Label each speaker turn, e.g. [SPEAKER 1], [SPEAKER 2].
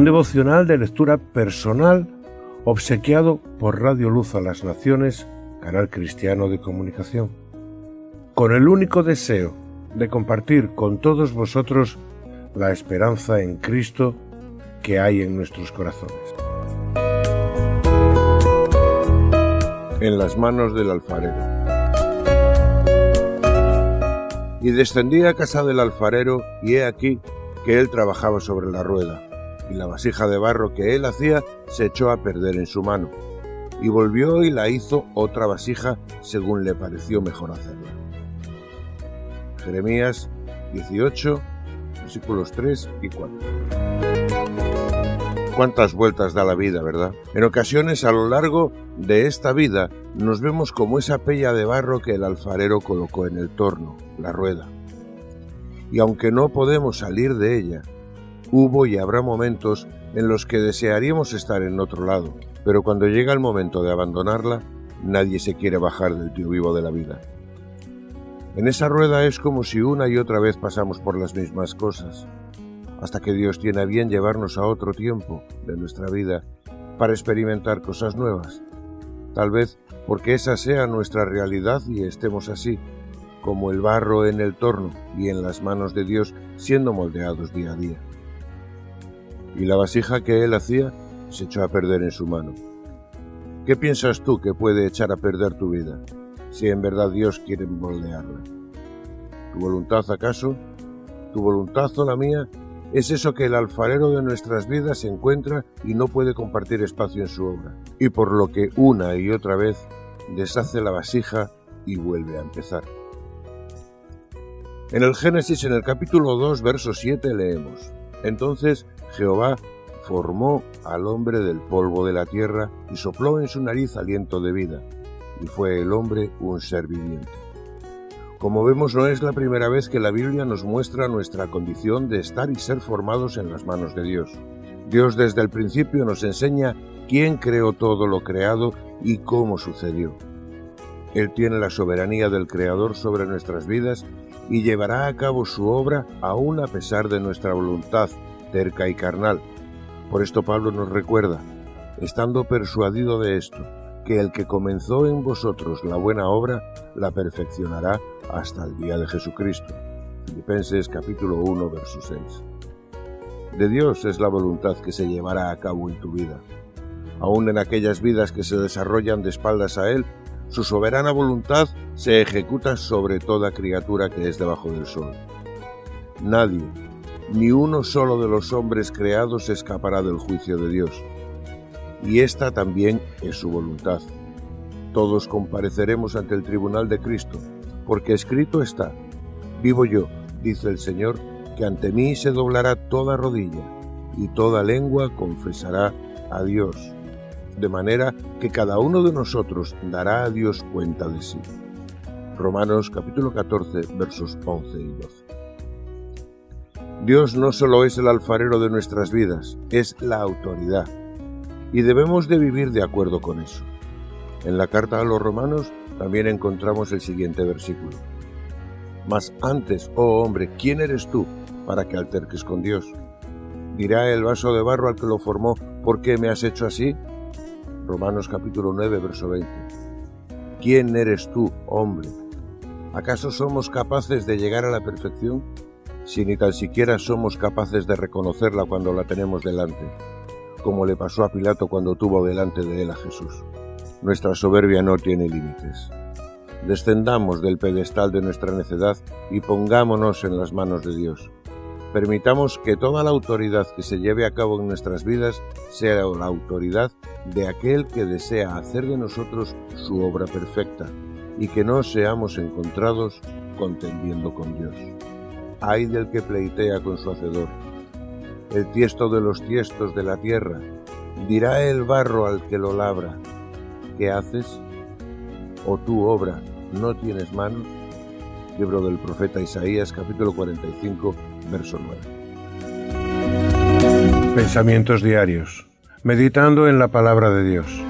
[SPEAKER 1] Un devocional de lectura personal obsequiado por Radio Luz a las Naciones, canal cristiano de comunicación, con el único deseo de compartir con todos vosotros la esperanza en Cristo que hay en nuestros corazones. En las manos del alfarero. Y descendí a casa del alfarero, y he aquí que él trabajaba sobre la rueda, y la vasija de barro que él hacía se echó a perder en su mano, y volvió y la hizo otra vasija según le pareció mejor hacerla. Jeremías 18, versículos 3 y 4. Cuántas vueltas da la vida, ¿verdad? En ocasiones a lo largo de esta vida nos vemos como esa pella de barro que el alfarero colocó en el torno, la rueda. Y aunque no podemos salir de ella, hubo y habrá momentos en los que desearíamos estar en otro lado, pero cuando llega el momento de abandonarla, nadie se quiere bajar del tío vivo de la vida. En esa rueda es como si una y otra vez pasamos por las mismas cosas, hasta que Dios tiene a bien llevarnos a otro tiempo de nuestra vida para experimentar cosas nuevas. Tal vez porque esa sea nuestra realidad y estemos así, como el barro en el torno y en las manos de Dios siendo moldeados día a día. Y la vasija que él hacía se echó a perder en su mano. ¿Qué piensas tú que puede echar a perder tu vida? si en verdad Dios quiere moldearla. ¿Tu voluntad acaso? ¿Tu voluntad o la mía? Es eso que el alfarero de nuestras vidas encuentra y no puede compartir espacio en su obra, y por lo que una y otra vez deshace la vasija y vuelve a empezar. En el Génesis, en el capítulo 2, verso 7, leemos, Entonces Jehová formó al hombre del polvo de la tierra y sopló en su nariz aliento de vida y fue el hombre un ser viviente. Como vemos, no es la primera vez que la Biblia nos muestra nuestra condición de estar y ser formados en las manos de Dios. Dios desde el principio nos enseña quién creó todo lo creado y cómo sucedió. Él tiene la soberanía del Creador sobre nuestras vidas y llevará a cabo su obra aún a pesar de nuestra voluntad terca y carnal. Por esto Pablo nos recuerda, estando persuadido de esto, que el que comenzó en vosotros la buena obra la perfeccionará hasta el día de Jesucristo. Filipenses capítulo 1, verso 6. De Dios es la voluntad que se llevará a cabo en tu vida. Aún en aquellas vidas que se desarrollan de espaldas a Él, su soberana voluntad se ejecuta sobre toda criatura que es debajo del sol. Nadie, ni uno solo de los hombres creados escapará del juicio de Dios y esta también es su voluntad. Todos compareceremos ante el tribunal de Cristo, porque escrito está, vivo yo, dice el Señor, que ante mí se doblará toda rodilla, y toda lengua confesará a Dios, de manera que cada uno de nosotros dará a Dios cuenta de sí. Romanos capítulo 14 versos 11 y 12. Dios no solo es el alfarero de nuestras vidas, es la autoridad y debemos de vivir de acuerdo con eso. En la carta a los romanos también encontramos el siguiente versículo. Mas antes, oh hombre, ¿quién eres tú para que alterques con Dios? Dirá el vaso de barro al que lo formó, ¿por qué me has hecho así? Romanos capítulo 9, verso 20. ¿Quién eres tú, hombre? ¿Acaso somos capaces de llegar a la perfección si ni tan siquiera somos capaces de reconocerla cuando la tenemos delante? como le pasó a Pilato cuando tuvo delante de él a Jesús. Nuestra soberbia no tiene límites. Descendamos del pedestal de nuestra necedad y pongámonos en las manos de Dios. Permitamos que toda la autoridad que se lleve a cabo en nuestras vidas sea la autoridad de aquel que desea hacer de nosotros su obra perfecta y que no seamos encontrados contendiendo con Dios. Ay del que pleitea con su hacedor, el tiesto de los tiestos de la tierra. Dirá el barro al que lo labra, ¿qué haces? ¿O tu obra no tienes manos? Libro del profeta Isaías capítulo 45, verso 9. Pensamientos diarios. Meditando en la palabra de Dios.